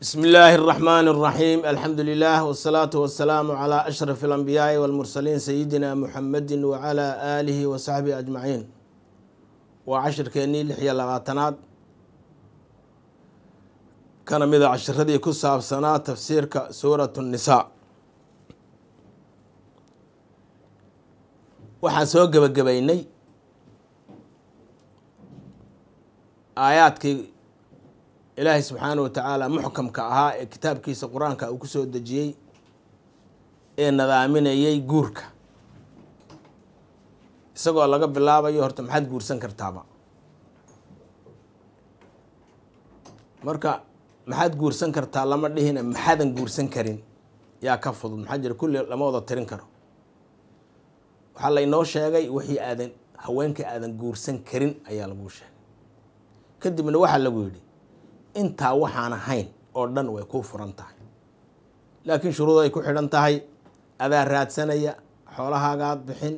بسم الله الرحمن الرحيم الحمد لله والصلاة والسلام على أشرف الأنبياء والمرسلين سيدنا محمد وعلى آله وصحبه أجمعين وعشر كيني لحيا لغاتناد كان مذا عشر هذه كساب سنة تفسير سورة النساء waxaan soo gebagabaynay aayaadkii ilaahay subxaana wa tacaala muxkamka ahaa ee kitaabkiisa qur'aanka uu ku soo dejiyey ee nadaaminayay guurka. Isagoo laga bilaabayo horta maxaad guursan kartaaba. Marka maxaad guursan kartaa lama dhihina maxaadan guursan karin? Yaa ka fudud maxaa jira? Kulli lama wada tirin karo. Waxaa laynoo sheegay wixii aadan haweenka aadan guursan karin ayaa laguu sheegay. Kadibna waxaa lagu yidhi intaa waxaan ahayn oo dhan way kuu furan tahay. Laakiin shuruud ay ku xidhan tahay adaa raadsanaya xoolahaagaad bixin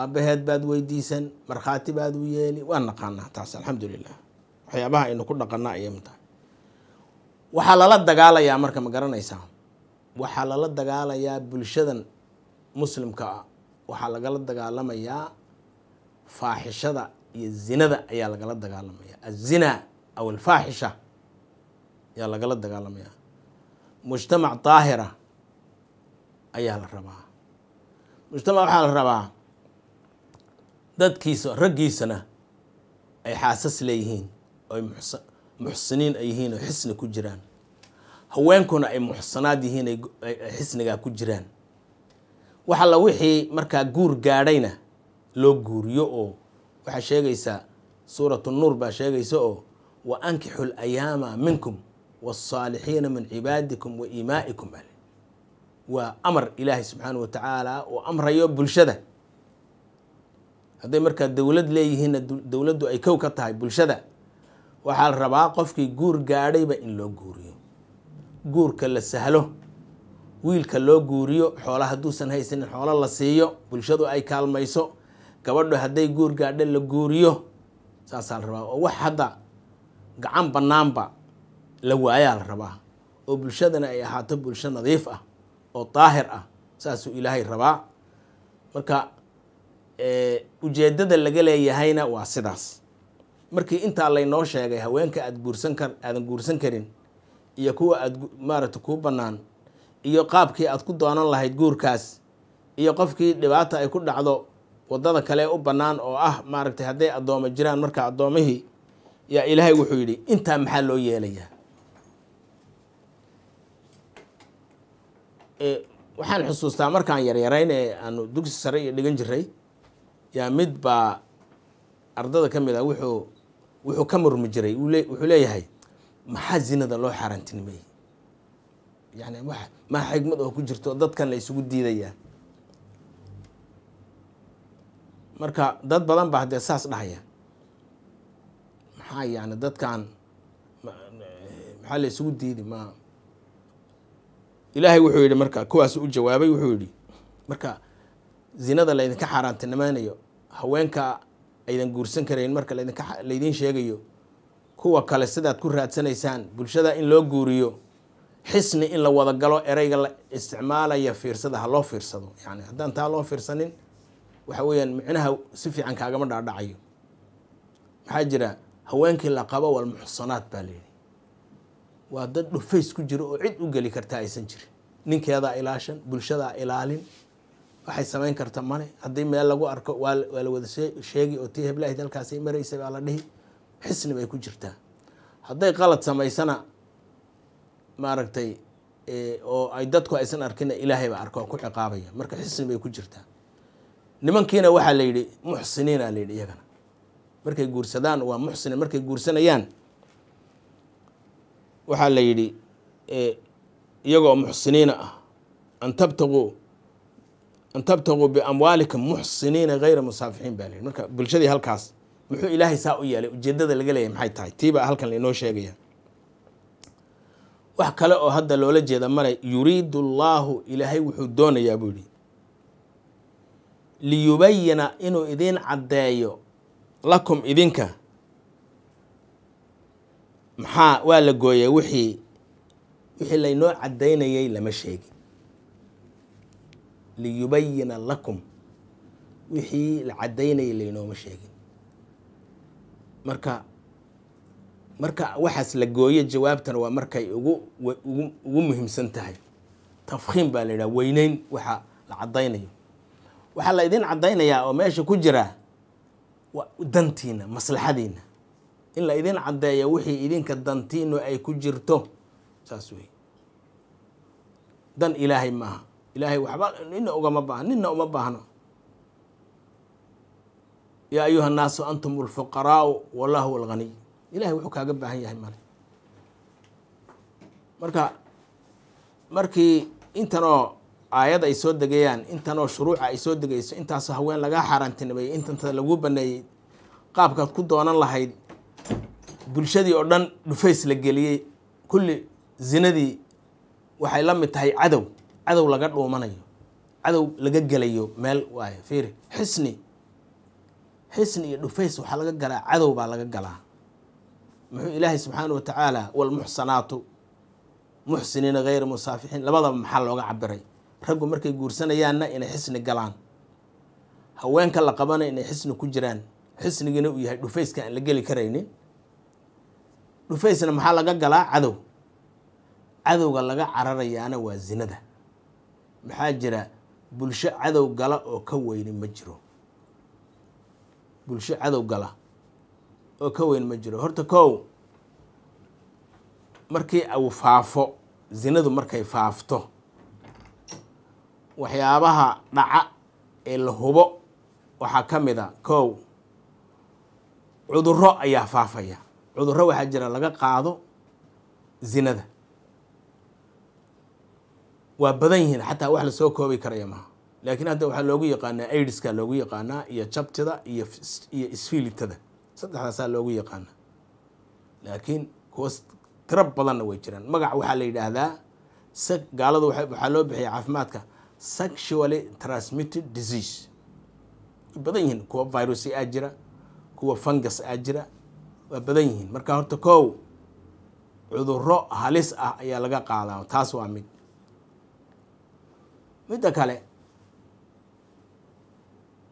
aabbaheed baad weydiisan markhaati baad u yeeli waan naqaanaa taas alxamdulilah waxyaabaha aynu ku dhaqanaa ayay tahay waxaa lala dagaalayaa marka ma garanaysaa waxaa lala dagaalayaa bulshadan muslimka ah. Waxaa lagala dagaalamayaa faaxishada iyo zinada ayaa lagala dagaalamaya. Azina aw alfaaxisha ayaa lagala dagaalamayaa mujtamac daahira ayaa la rabaa mujtamac waxaa la rabaa dadkiisa raggiisana ay xaasas leeyihiin oo ay muxsiniin ay yihiin oo xisni ku jiraan haweenkuna ay muxsanaad yihiin ay xisnigaa ku jiraan wax alla wixii markaa guur gaadhayna loo guuriyo oo waxaa sheegaysaa suuratu nuur baa sheegaysa oo min cibaadikum wa imaa'ikum ale waa amar ilaahay subxaana wa tacaala oo amrayo bulshada. Hadday markaa dowlad leeyihiinna dowladdu ay kow ka tahay bulshada waxaa la rabaa qofkii guur gaadhayba in loo guuriyo. Guurka la sahlo wiilka loo guuriyo xoola hadduusan haysanin xoolo la siiyo bulshadu ay kaalmayso gabadho hadday guur gaadho la guuriyo saasaa la rabaa gacan bannaanba la waayaa la rabaa. oo bulshadana ay ahaato bulsho nadiif ah oo daahir ah saasuu ilaahay rabaa. Marka ujeeddada laga leeyahayna waa sidaas. Markii intaa laynoo sheegay haweenka aad guursan kar aadan guursan karin iyo kuwa aad maaragta kuu bannaan iyo qaabkii aad ku doonan lahayd guurkaas iyo qofkii dhibaata ay ku dhacdo waddada kale u bannaan oo ah maaragtay hadday addoomo jiraan marka addoomihii yaa ilaahay wuxuu yidhi intaa maxaa loo yeelayaa? Waxaan xusuustaa markaan yaryarayn ee aanu dugsi sare iyo dhigan jiray yaa mid baa ardada ka mid ah wuxuu wuxuu ka murmi jiray wuxuu leeyahay maxaa zinada loo xaaraantinimeeyey? Yani wax maa xigmad oo ku jirto dadkan la isugu diidayaa marka dad badan baa haddee saas dhahaya maxaa yani dadkan maxaa la isugu diidi ma ilaahay wuxuu yihi marka kuwaas u jawaabay wuxuu yihi marka zinada laydinka xaaraantinimaynayo haweenka aydan guursan karayn marka laydiin sheegayo kuwa kale sidaad ku raadsanaysaan bulshada in loo guuriyo xisni in la wada galo ereyga la isticmaalaya fiirsada ha loo fiirsado. Yani haddaan taa loo fiirsanin waxa weeyaan micnaha si fiican kaagama dhaadhacayo. Maxaa jira haweenkii la qabo walmuxsanaad baa layidhi waa dad dhufays ku jiro oo cid u geli karta aysan jirin. Ninkeedaa ilaashan bulshadaa ilaalin waxay samayn karta male haddii meel lagu arko waa la wada sheegi oo tii heblahayd halkaasay maraysay baa la dhihi xisni bay ku jirtaa. Hadday qalad samaysana maaragtay oo ay dadku aysan arkina ilaahay baa arko oo ku ciqaabaya. Marka xisni bay ku jirtaa. Nimankiina waxaa la yidhi muxsiniina la yidhi iyagana markay guursadaan waa muxsini markay guursanayaan waxaa la yidhi iyagoo muxsiniina ah an tabtaquu an tabtaquu biamwaalikum muxsiniina hayra musaafixiin baa la yidhi. Marka bulshadii halkaas muxuu ilaahay saa u yeelay ujeedada laga leeyahy maxay tahay? Tii baa halkan lainoo sheegaya. Wax kale oo hadda loola jeeda male yuriidu allaahu ilaahay wuxuu doonayaa buu yidhi. Liyubayina inuu idiin caddeeyo lakum idinka. Maxaa waa la gooyay? Wixii wixii laynoo caddaynayay lama sheegin liyubayina lakum. Wixii la caddaynayay laynooma sheegin marka marka waxaas la gooyo jawaabtana waa markay ugu ugu muhiimsan tahay. Tafkhiim baa la yidhaha weyneyn waxa la caddaynayo. Waxaa la idin caddaynayaa oo meesha ku jira waa dantiina maslaxadiina. In la idin caddeeyo wixii idinka dantiinu ay ku jirto saas wey dan ilaahay maaha. Ilaahay waxba nina ugama baahno nina uma baahno. Yaa ayuha nnaasu antum alfuqaraau wallahu alghaniy ilahay wuxuu kaaga baahan yahay male marka markii intanoo aayad ay soo degayaan intanoo shuruuca ay soo degayso intaasoo haween lagaa xaaraantinimeeyey intanta lagu baneeyey qaabkaad ku doonan lahayd bulshadii oo dhan dhufays la geliyey kulli zinadii waxay la mid tahay cadow cadow laga dhuumanayo cadow laga gelayo meel waayo fiiri xisni xisni iyo dhufays waxaa laga galaa cadow baa laga galaa. Muxuu ilaahay subxaana wa tacaala walmuxsanaatu muxsiniina hayra musaafixiin labadaba maxaa looga cabiray raggu markay guursanayaanna inay xisni galaan. Haweenka la qabana inay xisni ku jiraan. Xisnigiina uu yahay dhufayska aan la geli karaynin dhufaysna maxaa laga galaa? Cadow. Cadowga laga cararayaana waa zinada. Maxaa jira? Bulsho cadow gala oo ka weyni ma jiro. Bulsho cadow gala oo ka weyn ma jiro. Horta kow markii uu faafo zinadu markay faafto waxyaabaha dhaca ee la hubo waxaa ka mid a kow cudurro ayaa faafaya. Cudurro waxaa jira laga qaado zinada. Waa badan yihiin xataa wax la soo koobi karaya maha laakiin hadda waxaa loogu yaqaanaa aidiska loogu yaqaanaa iyo jabtida iyo iyo isfiilitada saddexdaasaa loogu yaqaanaa. Laakiin kuwa tiro badanna way jiraan. Magac waxaa la yidhaahdaa gaaladu waxaa loo bixiya caafimaadka sexually transmitted disease. Badan yihiin. Kuwa virus aa jira kuwa fungus aa jira waa badan yihiin. Marka horta kow cudurro halis ah ayaa laga qaadaa taas waa mid. Midda kale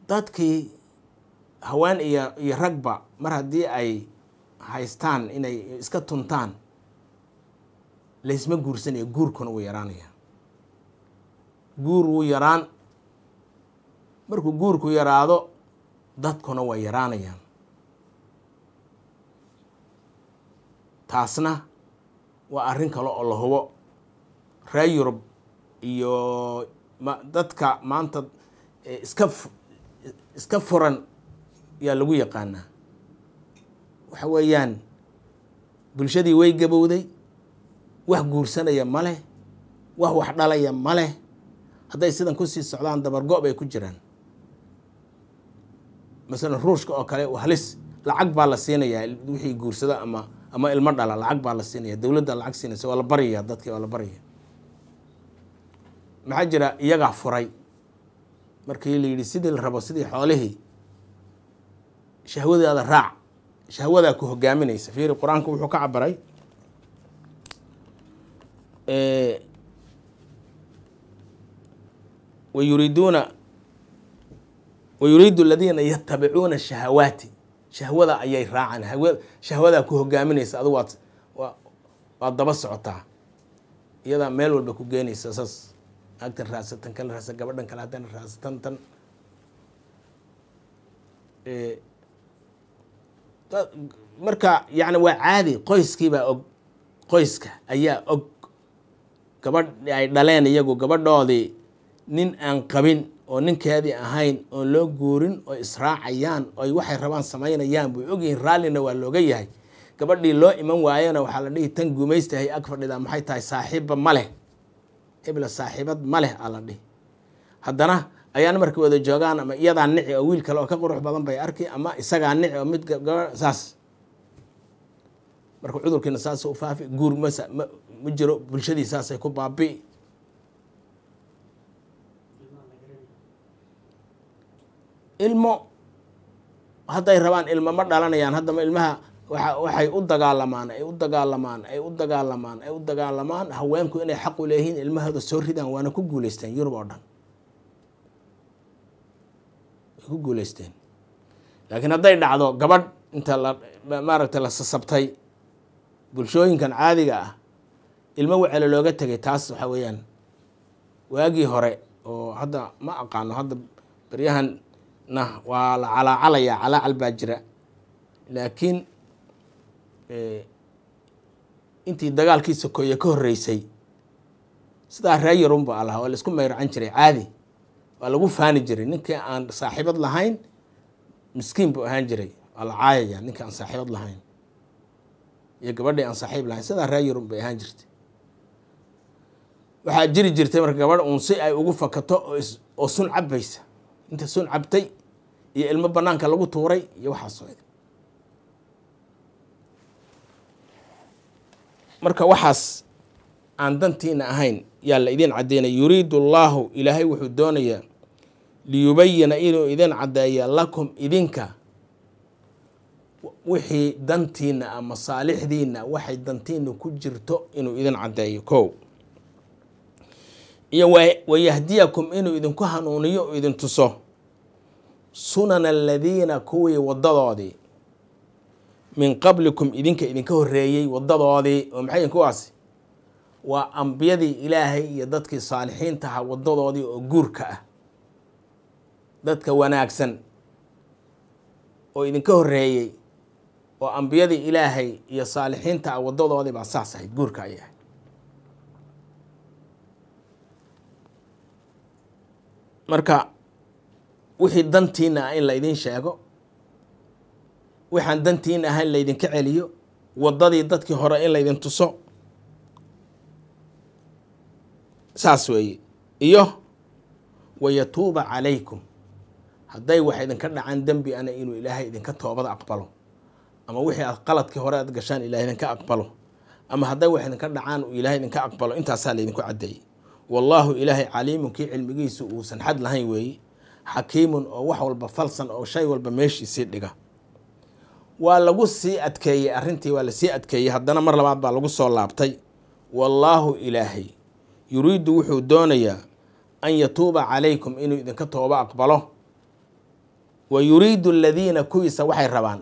dadkii haween iyo iyo ragba mar haddii ay haystaan inay iska tuntaan laysma guursanaya guurkuna wuu yaraanaya guur wuu yaraan. Markuu guurku yaraado dadkuna way yaraanayaan. Taasna waa arrin kale oo la hubo. Reer yurub iyo dadka maanta iska iska furan yaa lagu yaqaanaa. Waxa weeyaan bulshadii way gabowday wax guursanaya ma leh wax wax dhalaya ma leh hadday sidan ku sii socdaan dabargo' bay ku jiraan. Masalan ruushka oo kale halis. Lacag baa la siinayaa wixii guursado ama ama ilmo dhala lacag baa la siinaya dowladda lacag siinaysa waa la baryayaa dadkii waa la baryaya maxaa jira? Iyagaa furay. Markii la yidhi sidii la rabo sidii xoolihii. Shahwadaada raac. Shahwadaa ku hogaaminaysa fiiri qur'aanku wuxuu ka cabaray wayuriiduuna wayuriidu aladiina yatabicuuna shahawaati shahwada ayay raacaan. Shahwadaa ku hogaaminaysa adu waad wa waad daba socotaa. Iyadaa meel walba ku geenaysa saas. Naagtan raasatan kala raasa gabadhan kale haddana raasatan tan. Marka yani waa caadi. Qoyskiibaa og qoyska ayaa og. Gabadh ay dhaleen iyagu gabadhoodii nin aan qabin oo ninkeedii ahayn oon loo guurin oo israacayaan oy waxay rabaan samaynayaan bay ogyihiin raallina waa looga yahay. Gabadhii loo iman waayana waxaa la dhihi tan gumaystahay ag fadhidaa maxay tahay? Saaxiibba ma leh. Hebla saaxiibad ma leh aa la dhihi. Haddana ayaan markay wada joogaan ama iyadaa nici oo wiil kale oo ka qurux badan bay arki ama isagaa nici oo mid saas. Marka cudurkiina saas u faafi guur mas ma jiro bulshadii saasay ku baabi'i ilmo hadday rabaan ilmo ma dhalanayaan haddama ilmaha waxay u dagaalamaan ay u dagaalamaan ay u dagaalamaan ay u dagaalamaan haweenku inay xaq u leeyihiin ilmahooda soo ridaan waana ku guuleysteen yurub oo dhan. Way ku guuleysteen. Laakiin hadday dhacdo gabadh inta la maaragtay la sasabtay bulshooyinkan caadiga ah ilmo wacelo looga tegay taas waxa weeyaan waagii hore oo hadda ma aqaano hadda beryahanna waa la calaacalayaa calaacal baa jira. Laakiin intii dagaalkii sokoeye ka horreysay sidaa ree yarun ba lahaa waa la isku mayracan jiray caadi. Waa lagu faani jiray ninkii aan saaxiibad lahayn miskiin buu ahaan jiray. Waa la caayaya ninkii aan saaxiibad lahayn. Iyo gabadhii aan saaxiib lahayn sidaa ree yarun bay ahaan jirtay. Waxaa jiri jirtay marka gabadh uun si ay ugu fakato oo sun cabaysa inta sun cabtay iyo ilmo banaanka lagu tuuray iyo waxaasoo marka waxaas aan dantiina ahayn yaa la idin caddeynaya yuriidu allaahu ilaahay wuxuu doonayaa liyubayina inuu idin caddeeya lakum idinka. Wixii dantiina a masaalixdiina waxay dantiina ku jirto inuu idin caddeeyo kow. Iyo wayahdiyakum inuu idinku hanuuniyo idin tuso sunana aladiina kuwii wadadoodii min qablikum idinka idinka horreeyey wadadoodii oo maxay kuwaasi? Waa ambiyadii ilaahay iyo dadkii saalixiintaha wadadoodii oo guurka ah. Dadka wanaagsan oo idinka horreeyey oo ambiyadii ilaahay iyo saalixiinta ah wadadoodii baa saas ahayd guurka ay ahayd. Marka wixii dantiina ah in laydin sheego. Waxaan dantiin ahayn laydinka celiyo. Waddadii dadkii hore in laydin tuso. Saas weeye. Iyo wayatuuba calaykum. Hadday wax idinka dhacaan dembi ana inuu ilaahay idinka toobada aqbalo. Ama wixii aad qaladkii hore aad gashaan ilahay idinka aqbalo. Ama hadday wax idinka dhacaan uu ilaahay idinka aqbalo intaasaa laydinku caddeeyey. Wallaahu ilaahay caliimun kii cilmigiisu uusan xad lahayn weeye xakiimun oo wax walba falsan oo shay walba meeshiisii dhiga. Waa lagu sii adkeeyey arrintii waa la sii adkeeyey. Haddana mar labaad baa lagu soo laabtay. Wallaahu ilaahay yuriidu wuxuu doonayaa an yatuuba calaykum inuu idinka toobo aqbalo. Wa yuriidu aladiina kuwiisa waxay rabaan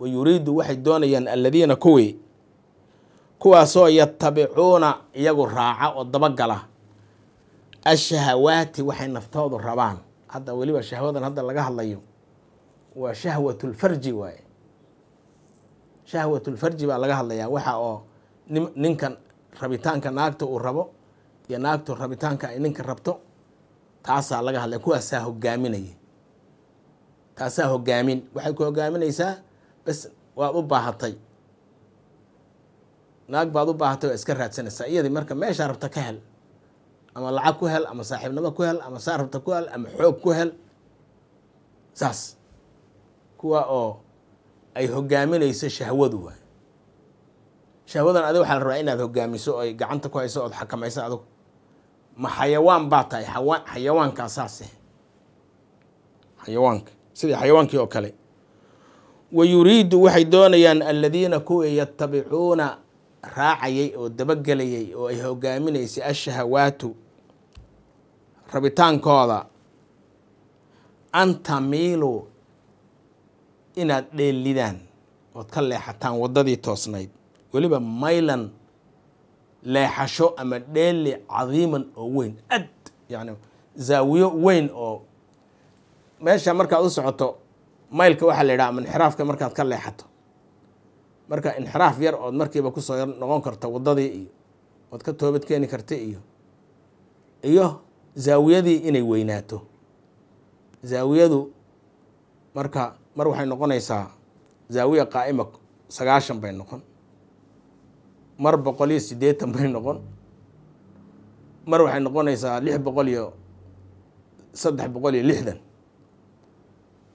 wa yuriidu waxay doonayaan aladiina kuwii kuwaasoo yatabicuuna iyagu raaca oo dabagala. Ashahawaati waxay naftoodu rabaan hadda weliba shahwadan hadda laga hadlayo waa shahwatulfarji waaye. Shahwatulfarji baa laga hadlayaa waxa oo ninkan rabitaanka naagta uu rabo iyo naagtu rabitaanka ay ninka rabto taasaa laga hadlaya. Kuwaasaa hogaaminaya taasaa hogaamin waxay ku hogaaminaysaa bes waad u baahatay. Naag baad u baahatay waa iska raadsanaysaa. Iyadii marka meeshaa rabta ka hel ama lacag ku hel ama saaxiibnimo ku hel ama saa rabta ku hel ama xoog ku hel. Saas. Kuwa oo ay hogaaminayso shahwadu waay. Shahwadan adiga waxaa la rabaa inaad hogaamiso oo ay gacanta ku hayso ood xakamayso adigu. Ma xayawaan baa tahay xawa xayawaankaa saase xayawaanka sidii xayawaankii oo kale. Wa yuriidu waxay doonayaan aladiina kuwii yatabicuuna raacayay oo dabagelayay oo ay hogaaminaysay ashahawaatu rabitaankooda. An tamiiluu inaad dheellidaan ood ka leexataan waddadii toosnayd. Weliba maylan leexasho ama dheeli cadiiman oo weyn ad yani zaawiyo weyn oo meesha markaad u socoto maylka waxaa la yidhaha ama inxiraafka markaad ka leexato. Marka inxiraaf yar ood markiiba ku soo noqon karto waddadii iyo ood ka toobad keeni karta iyo iyo zaawiyadii inay weynaato. Zaawiyadu marka mar waxay noqonaysaa zaawiya qaa'ima sagaashan bay noqon. Mar boqol iyo siddeetan bay noqon. Mar waxay noqonaysaa lix boqol iyo saddex boqol iyo lixdan.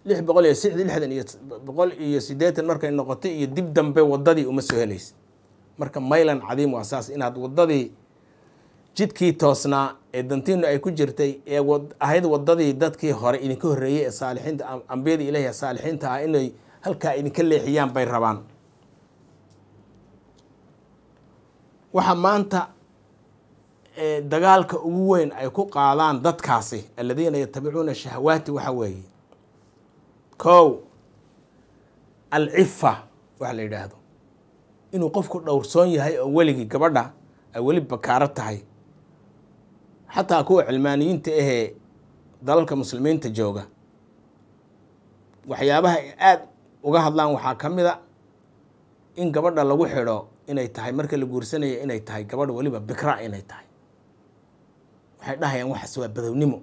Lix boqol iyo lixdan iyo boqol iyo siddeetan markay noqoto iyo dib dambe waddadii uma soo helaysa. Marka maylan cadiim waa saas inaad waddadii jidkii toosnaa ee dantiinu ay ku jirtay ee ahayd waddadii dadkii hore idinka horreeyey ee saalixiinta ambiyadii ilahi ee saalixiinta ah inay halkaa idinka leexiyaan bay rabaan. Waxa maanta dagaalka ugu weyn ay ku qaadaan dadkaasi aladiina yatabicuuna shahawaati waxa weeye kow alcifa waxa la yidhaahdo inuu qofku dhowrsoon yahay oo weligii gabadha ay weli bakaaro tahay xataa kuwa cilmaaniyiinta ahee dalalka muslimiinta jooga waxyaabaha aada uga hadlaan waxaa ka mid a in gabadha lagu xidho inay tahay marka la guursanaya inay tahay gabadh weliba bikra inay tahay. Waxay dhahayaan waxaas waa badownimo.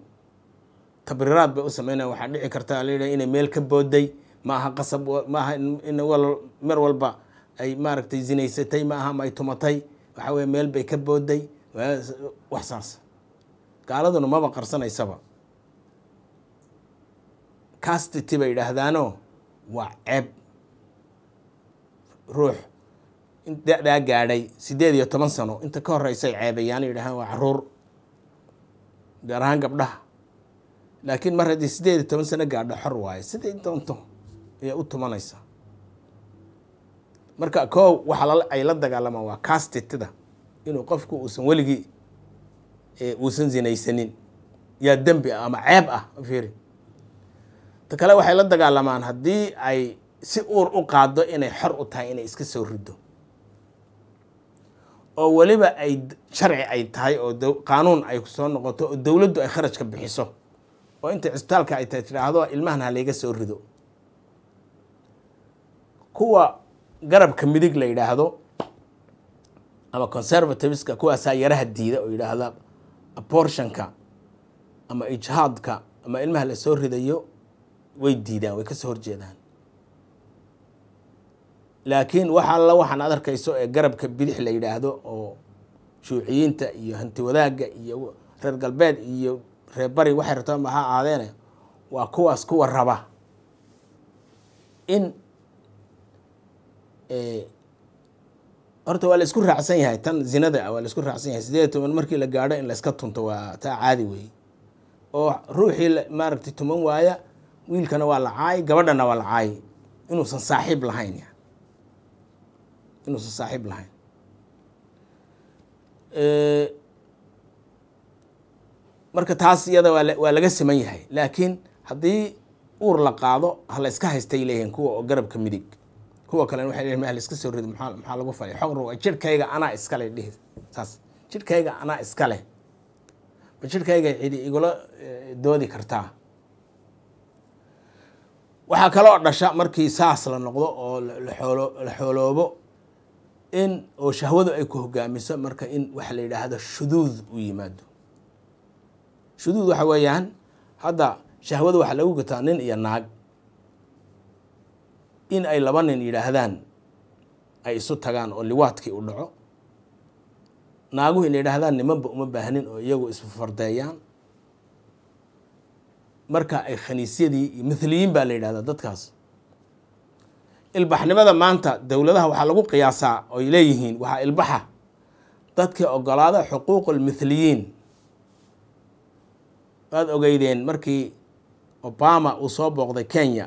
Tabriiraad bay u sameynayan waxaa dhici karta la yidhaha inay meel ka booday ma aha qasab ma in mar walba ay maaragtay zinaysatay ma aha ma ay tumatay. Waxa weye meel bay ka booday wax saas gaaladuna maba qarsanaysaba. Castity bay yidhaahdaano waa ceeb. Ruux. Da-daa gaadhay siddeed iyo toban sano inta ka horeysay ceebayaan yidhahaan waa carruur. Gaar ahaan gabdhaha. Laakiin mar haddii siddeed iyo toban sano gaadho xor waaye siday doonto ayaa u tumanaysa. Marka koow waxa ay la dagaalamaan waa castitida inuu qofku uusan weligii uusan zinaysanin. Yaa dembi ah ama ceeb ah fiiri. Ta kale waxay la dagaalamaan haddii ay si uur u qaado inay xor u tahay inay iska soo rido oo weliba ay sharci ay tahay oo qaanuun ay soo noqoto oo dowladdu ay kharajka bixiso. Oo inta cisbitaalka ay tahay tidhaahdo ilmahan ha layga soo rido. Kuwa garabka midig la yidhaahdo ama conservativeska kuwaasaa yaraha diida oo yidhaahda abortionka ama ijhaadka ama ilmaha la soo ridayo way diidaan way ka soo horjeedaan. Laakiin waxa alla waxaan ad arkayso ee garabka bidix la yidhaahdo oo shuuciyiinta iyo hanti wadaagga iyo reer galbeed iyo reer bari waxay rabtaan ha aadeene waa kuwaas kuwa raba in horta waa la isku raacsan yahay tan zinada ah waa la isku raacsan yahay. Sideed toban markii la gaadho in layska tunto waa taa caadi weeye. Oo ruuxii maaragtay tuman waaya wiilkana waa la caay gabadhana waa la caay inuusan saaxiib lahayn yani inuusan saaxiib lahayn. Marka taas iyada waa waa laga siman yahay. Laakiin haddii uur la qaado ha la iska haystay leeyihiin kuwa oo garabka midig kuwa kalena waxay leeyihiin ma la iska soo rido maxaa maxaa lagu falay xoqru jirhkayga anaa iskale dhihi. Saas jirhkayga anaa iskale ma jirhkayga cidi igula doodi kartaa? Waxaa kaloo dhasha markii saas la noqdo oo la xooloobo in oo shahwadu ay ku hogaamiso marka in waxa la yidhaahdo shuduud u yimaado. Shuduud waxa weeyaan hadda shahwada waxaa lagu gataa nin iyo naag in ay laba nin yidhaahdaan ay isu tagaan oo liwaadkii u dhaco. Naaguhu in yidhaahdaan nimanba uma baahnin oo iyagu isfardeeyaan marka ay khaniisyadii iyo mithliyiin baa la yidhahdaa dadkaas. Ilbaxnimada maanta dowladaha waxaa lagu qiyaasaa oy leeyihiin waxaa ilbaxa dadkii ogolaada xuquuqul mithliyiin. Waad ogeydeen markii obama uu soo booqday kenya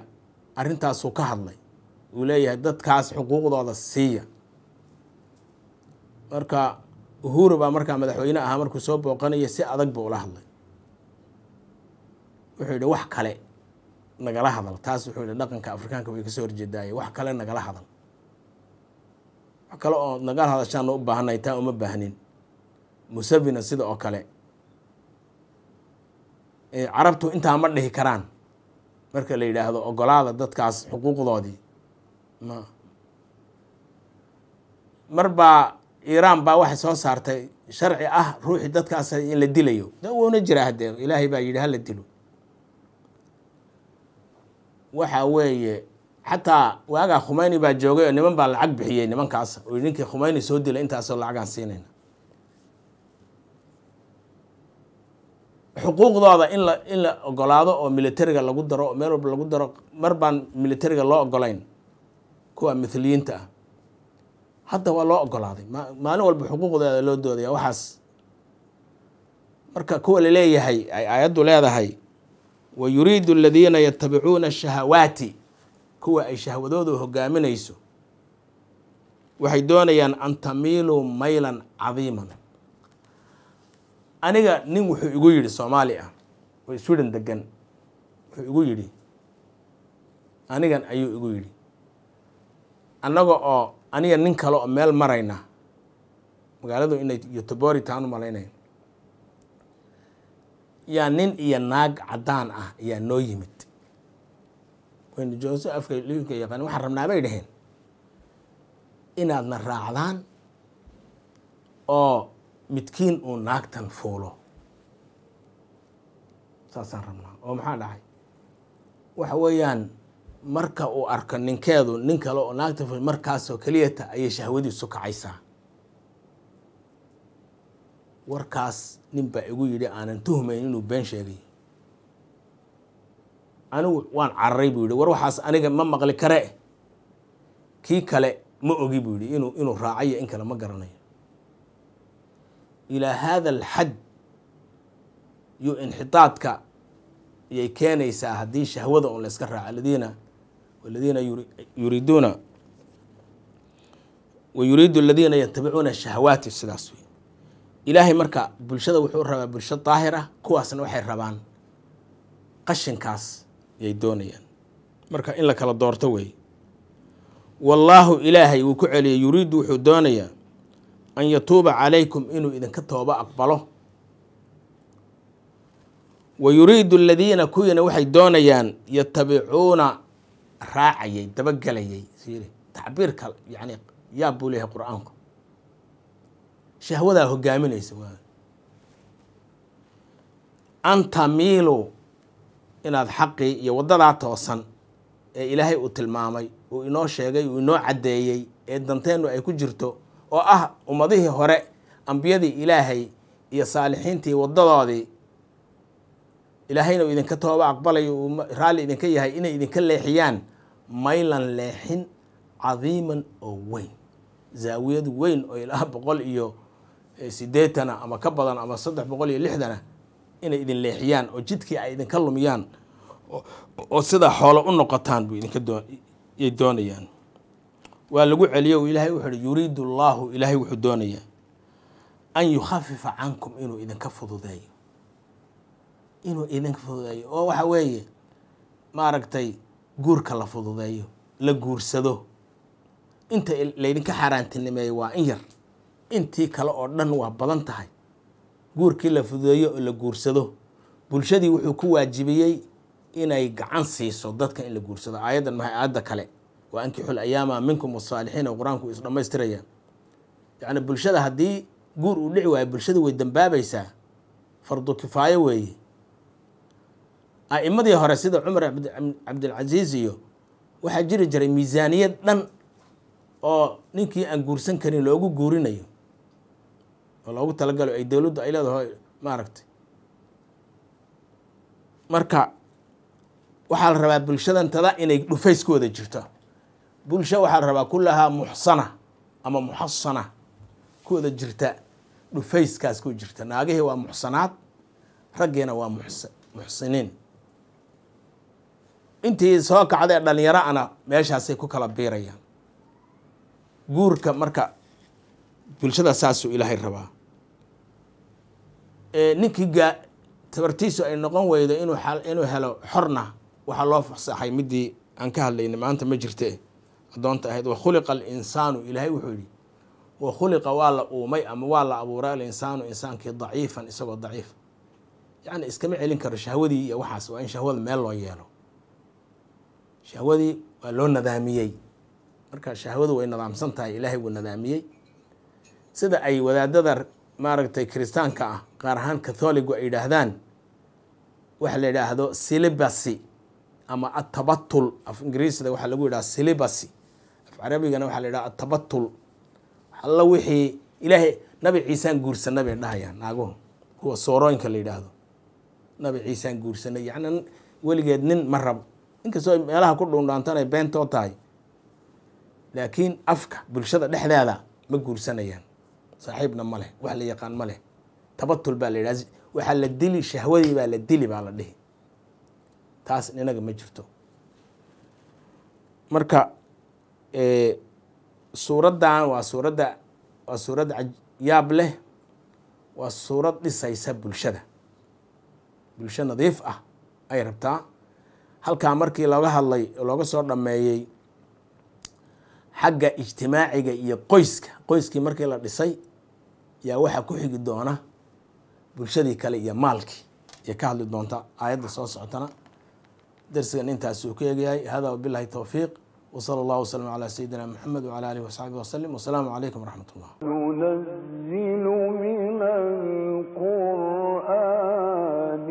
arrintaasuu ka hadlay uu leeyahay dadkaas xuquuqdooda siiya. Marka uhuru baa markaa madaxweyne ahaa markuu soo booqanaya si adag buu ula hadlay. Wuxuu yidhi wax kale nagala hadal. Taas wuxuu yihi dhaqanka afrikaanka way ka soo horjeedaaye. Wax kale nagala hadal. Wax kale oo nagala hadashaan u baahanay taa uma baahnin. Musevina sida oo kale. Carabtu intaa ma dhihi karaan. Marka la yidhaahdo ogolaada dadkaas xuquuqdoodii mar baa iiraan baa waxay soo saartay sharci ah ruuxii dadkaas in la dilayo. De wuuna jiraa haddee? Ilaahay baa yidhi hala dilo. Waxa weeye xataa waagaa khumeyni baa joogay oo niman baa lacag bixiyey nimankaas. Oo ninkii khumeyni soo dilay intaasoo lacagaan siinayna. Xuquuqdooda in la in la ogolaado oo militariga lagu daro oo meel walba lagu daro mar baan militariga loo ogolayn kuwa mithliyiinta ah. Hadda waa loo ogolaaday ma maalin walba xuquuqdeeda loo doodaya waxaas. Marka kuwa la leeyahay ay aayaddu leedahay wa yuriidu aladiina yatabicuuna shahawaati kuwa ay shahwadoodu hogaaminayso waxay doonayaan an tamiiluu maylan cadiiman. Aniga nin wuxuu igu yidhi soomaali ah oo sweden degan wuxuu igu yidhi anigan ayuu igu yidhi annaga oo aniga nin kale oo meel marayna magaaladu inay yotobori taan u malaynayn yaa nin iyo naag caddaan ah ayaa noo yimid. Waynu joogso afka liinka yaqaan waxaan rabnaa bay dhaheen inaadna raacdaan oo midkiin uu naagtan fuulo. Saasaan rabnaa oo maxaa dhahay waxa weeyaan marka uu arko ninkeedu nin kale oo naagtan fuul markaasoo keliyata ayay shahwadiisu kacaysaa. Warkaas nin baa igu yidhi aanan tuhmayn inuu been sheegay. Anigu waan cararay buu yihi war waxaas aniga ma maqli kare. Kii kale ma ogi buu yihi inuu inuu raacayo in kale ma garanayo. Ilaa haada alxad yo inxitaadka ayay keenaysaa haddii shahwada un la iska raaco aladiina yuriiduuna wa yuriidu aladiina yatabicuuna shahawaati sidaas wey ilaahay marka bulshada wuxuu rabaa bulsho daahir ah kuwaasna waxay rabaan qashinkaas ayay doonayaan marka in la kala doorto wey wallaahu ilaahay wuu ku celiyay yuriidu wuxuu doonayaa an yatuuba calaykum inuu idinka toobo aqbalo wa yuriidu aladiina kuwiina waxay doonayaan yatabicuuna raacayay dabagelayay tacbiirka yani yaab buu leeyahay qur'aanku. Shahwadaa hogaaminaysa waa. An tamiilu inaad xaqii iyo waddadaa toosan ee ilaahay uu tilmaamay uu inoo sheegay uu inoo caddeeyey ee danteennu ay ku jirto oo ah ummadihii hore ambiyadii ilaahay iyo saalixiintii waddadoodii ilaahayna uu idinka tooba aqbalayo uu raalli idinka yahay inay idinka leexiyaan maylan leexin cadiiman oo weyn. Zaawiyad weyn oo ilaa boqol iyo sideetana ama ka badan ama saddex boqol iyo lixdana inay idin leexiyaan oo jidkii ay idinka lumiyaan oo sidaa xoolo u noqotaan buu idinka doonyay doonayaan. Waa lagu celiyo ilaahay wuxuu uhi yuriidu allaahu ilaahay wuxuu doonayaa an yukhafifa cankum inuu idinka fududeeyo inuu idinka fududeeyo oo waxa weeye maaragtay guurka la fududeeyo la guursado. Inta laydinka xaaraantinimeeyo waa in yar. Intii kale oo dhan waa badan tahay. Guurkii la fududeeyo oo la guursado. Bulshadii wuxuu ku waajibiyey inay gacan siiso dadka in la guursado. Aayaddan mahay aayadda kale? Wa ankixul ayaama minkum wasaalixiin oo qur'aanku is dhammaystiraya yacni bulshada haddii guur uu dhici waayo bulshada way dambaabaysaa fardu kifaayo weeye a'imadii hore sida cumar cabdilcasiis iyo waxaa jiri jiray miisaaniyad dhan oo ninkii aan guursan karin loogu guurinayo oo loogu talagalo ay dowladdu ay leedahay maaragtay marka waxaa la rabaa bulshadantada inay dhufays ku wada jirto. Bulsho waxaa la rabaa kullahaa muxsana ama muxasana ku wada jirta dhufayskaas ku jirta. Naagihii waa muxsanaad raggiina waa muxsiniin intii soo kacday dhalinyaro ana meeshaasay ku kala biirayaan. Guurka marka bulshada saasuu ilaahay rabaa. Ninkii gaa tabartiisu ay noqon weydo inuu inuu helo xorna waxaa loo fasaxay midii aan ka hadlaynay. Maanta ma jirte. Addoonta ahayd wa khuliqa alinsaanu ilaahay wuxuu yidhi. Wa khuliqa waa la uumay ama waa la abuuray alinsaanu insaankii daciifan isagoo daciif. Yacni iskama celin karo shahwadii iyo waxaas waa in shahwada meel loo yeelo shahwadii waa loo nadaamiyey. Marka shahwadu way nadaamsan tahay ilaahay wuu nadaamiyey. Sida ay wadaadada maaragtay kiristaanka ah qaar ahaan catholigu ay yidhaahdaan waxa la yidhaahdo silibasi ama atabatul af ingiriisda waxaa lagu yidhaha silibasi af carabigana waxaa la yidhaha atabatul alla wixii ilaahay nabi ciisaan guursanay bay dhahayaan naaguhu. Kuwa soorooyinka la yidhaahdo. Nabi ciisaan guursanay yacni weligeed nin ma rab inkastoo meelaha ku dhuundhaantanay beentoo tahay laakiin afka bulshada dhexdeeda ma guursanayaan. Saaxiibna ma leh wax la yaqaan ma leh. Tabatul baa la yidhaha waxaa la dili shahwadii baa la dili baa la dhihi. Taas inaga ma jirto. Marka suuraddan waa suuradda waa suurad yaab leh waa suurad dhisaysa bulshada. Bulsho nadiif ah ay rabtaa halkaa markii looga hadlay looga soo dhammeeyey xagga ijtimaaciga iyo qoyska qoyskii markii la dhisay yaa waxaa ku xigi doona bulshadii kale iyo maalkii iyo ka hadli doonta aayadda soo socotana darsigan intaas uu ka eegyahay hada wabilahi towfiiq wsala allah wslm calaa sayidina moxamed wcala alihi wasaxbihi waslem wasalaamu calaykum waraxmat ullah ننزل من القرآن